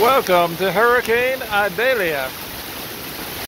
Welcome to Hurricane Idalia.